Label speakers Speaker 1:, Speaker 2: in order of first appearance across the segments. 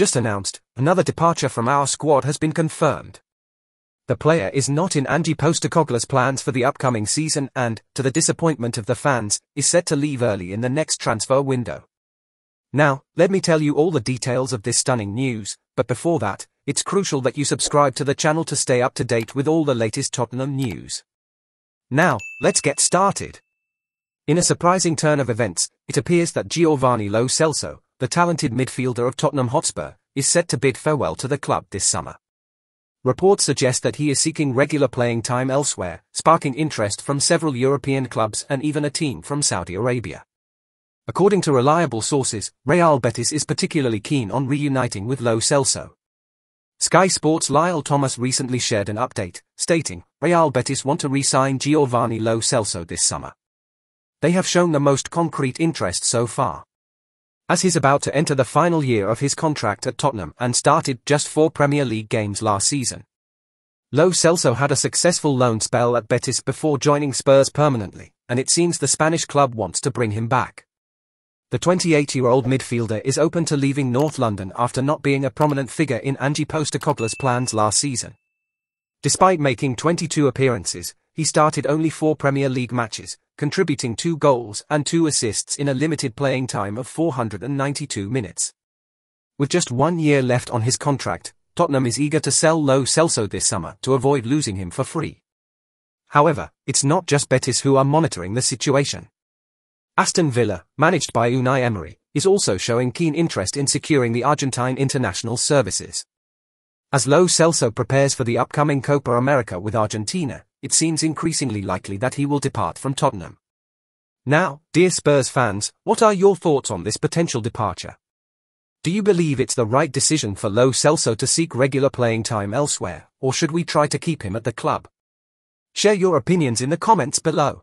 Speaker 1: just announced, another departure from our squad has been confirmed. The player is not in Ange Postecoglou's plans for the upcoming season and, to the disappointment of the fans, is set to leave early in the next transfer window. Now, let me tell you all the details of this stunning news, but before that, it's crucial that you subscribe to the channel to stay up to date with all the latest Tottenham news. Now, let's get started. In a surprising turn of events, it appears that Giovanni Lo Celso, the talented midfielder of Tottenham Hotspur, is set to bid farewell to the club this summer. Reports suggest that he is seeking regular playing time elsewhere, sparking interest from several European clubs and even a team from Saudi Arabia. According to reliable sources, Real Betis is particularly keen on reuniting with Lo Celso. Sky Sports' Lyall Thomas recently shared an update, stating, Real Betis want to re-sign Giovanni Lo Celso this summer. They have shown the most concrete interest so far as he's about to enter the final year of his contract at Tottenham and started just four Premier League games last season. Lo Celso had a successful loan spell at Betis before joining Spurs permanently, and it seems the Spanish club wants to bring him back. The 28-year-old midfielder is open to leaving North London after not being a prominent figure in Ange Postecoglou's plans last season. Despite making 22 appearances, he started only four Premier League matches, contributing two goals and two assists in a limited playing time of 492 minutes. With just one year left on his contract, Tottenham is eager to sell Lo Celso this summer to avoid losing him for free. However, it's not just Betis who are monitoring the situation. Aston Villa, managed by Unai Emery, is also showing keen interest in securing the Argentine international services. As Lo Celso prepares for the upcoming Copa America with Argentina, it seems increasingly likely that he will depart from Tottenham. Now, dear Spurs fans, what are your thoughts on this potential departure? Do you believe it's the right decision for Lo Celso to seek regular playing time elsewhere, or should we try to keep him at the club? Share your opinions in the comments below.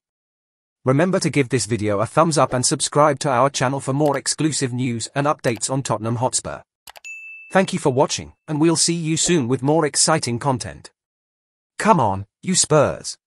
Speaker 1: Remember to give this video a thumbs up and subscribe to our channel for more exclusive news and updates on Tottenham Hotspur. Thank you for watching, and we'll see you soon with more exciting content. Come on, you Spurs.